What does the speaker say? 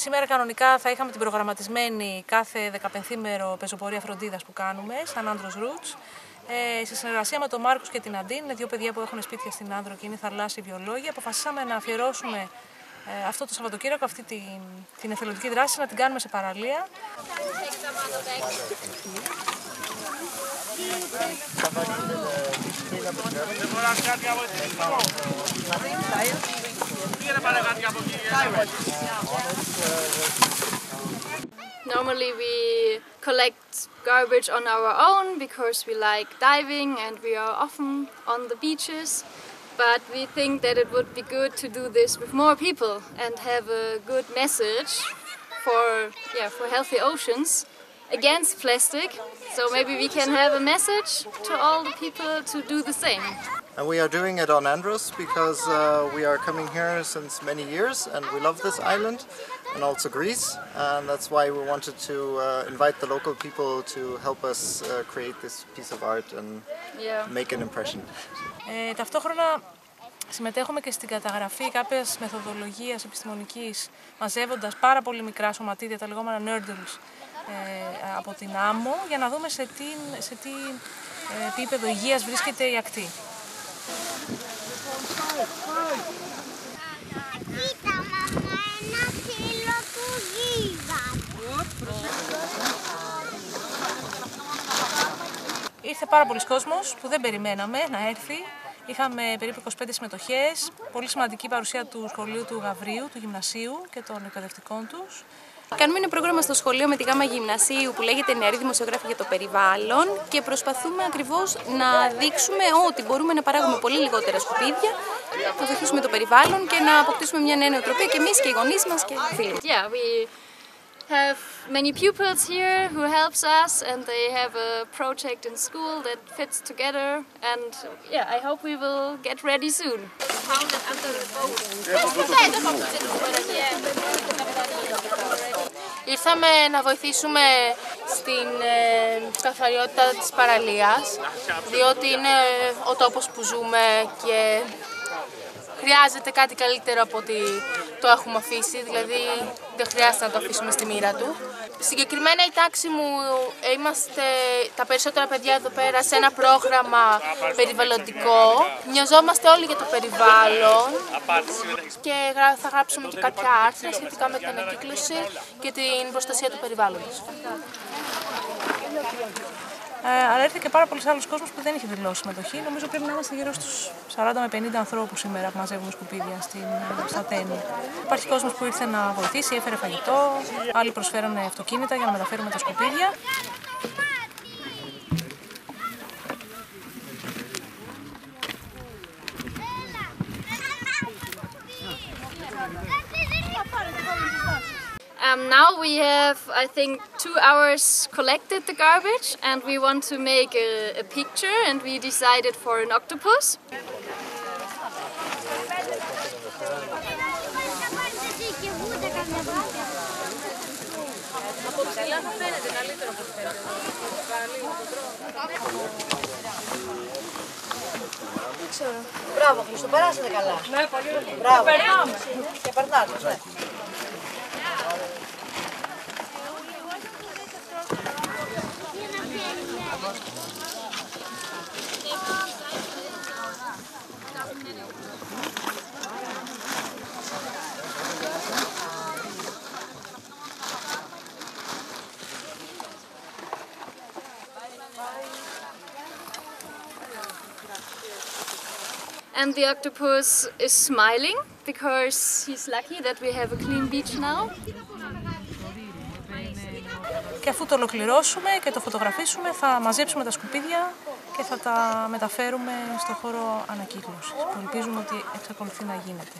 Σήμερα κανονικά θα είχαμε την προγραμματισμένη κάθε 15 μέρο πεζοπορία φροντίδας που κάνουμε, σαν Άντρος Roots. Ε, σε συνεργασία με τον Μάρκο και την Αντίν, είναι δύο παιδιά που έχουν σπίτια στην Άνδρο και είναι θαλάσσιοι βιολόγοι, αποφασίσαμε να αφιερώσουμε ε, αυτό το Σαββατοκύριακο, αυτή την, την εθελοντική δράση, να την κάνουμε σε παραλία. Normally we collect garbage on our own because we like diving and we are often on the beaches. But we think that it would be good to do this with more people and have a good message for yeah for healthy oceans against plastic. So maybe we can have a message to all the people to do the same. And we are doing it on Andros because uh, we are coming here since many years and we love this island and also Greece. And that's why we wanted to uh, invite the local people to help us uh, create this piece of art and Yeah. make an impression. Ε, ταυτόχρονα συμμετέχουμε και στην καταγραφή κάποιας μεθοδολογίας επιστημονικής, μαζεύοντας πάρα πολύ μικρά σωματίδια, τα λεγόμενα nurdles, ε, από την άμμο, για να δούμε σε τι, σε τι ε, επίπεδο υγείας βρίσκεται η ακτή. Κοίτα μαμά, ένα φύλλο του γίγαντα. Ήρθε πάρα πολλοί κόσμος που δεν περιμέναμε να έρθει. Είχαμε περίπου 25 συμμετοχές, πολύ σημαντική παρουσία του σχολείου του Γαβρίου, του γυμνασίου και των εκπαιδευτικών τους. Κάνουμε ένα πρόγραμμα στο σχολείο με τη γάμα γυμνασίου που λέγεται Νεαρή Δημοσιογράφη για το Περιβάλλον και προσπαθούμε ακριβώς να δείξουμε ότι μπορούμε να παράγουμε πολύ λιγότερα σκουπίδια, να βοηθήσουμε το περιβάλλον και να αποκτήσουμε μια νέα νοοτροπία και εμείς και οι γονείς μας και οι φίλοι μας. Yeah, we have many pupils here who helps us and they have a project in school that fits together and yeah, I hope we will get ready soon. Ήρθαμε να βοηθήσουμε στην ε, καθαριότητα της παραλίας, διότι είναι ο τόπος που ζούμε και χρειάζεται κάτι καλύτερο από ότι το έχουμε αφήσει, δηλαδή δεν χρειάζεται να το αφήσουμε στη μοίρα του. Συγκεκριμένα η τάξη μου ε, είμαστε τα περισσότερα παιδιά εδώ πέρα σε ένα πρόγραμμα περιβαλλοντικό. Νοιαζόμαστε όλοι για το περιβάλλον και γρα- θα γράψουμε και κάποια άρθρα σχετικά με την ανακύκλωση και την προστασία του περιβάλλοντος. Ε, αλλά ήρθε και πάρα πολλοί άλλους κόσμου που δεν είχε δηλώσει συμμετοχή. Νομίζω πρέπει να είμαστε γύρω στους 40 με 50 ανθρώπους σήμερα που μαζεύουμε σκουπίδια στην, ε, στα τέννη. Υπάρχει κόσμος που ήρθε να βοηθήσει, έφερε φαγητό, άλλοι προσφέρανε αυτοκίνητα για να μεταφέρουμε τα σκουπίδια. Um, now we have, I think, two hours collected the garbage and we want to make a, a picture and we decided for an octopus. Μπράβο, Χρήστο, περάσατε καλά. Ναι, πολύ ωραία. Μπράβο. Περνάμε. Και περνάτε, And the octopus is smiling because he's lucky that we have a clean beach now. Και αφού το ολοκληρώσουμε και το φωτογραφίσουμε, θα μαζέψουμε τα σκουπίδια και θα τα μεταφέρουμε στο χώρο ανακύκλωσης, που ελπίζουμε ότι εξακολουθεί να γίνεται.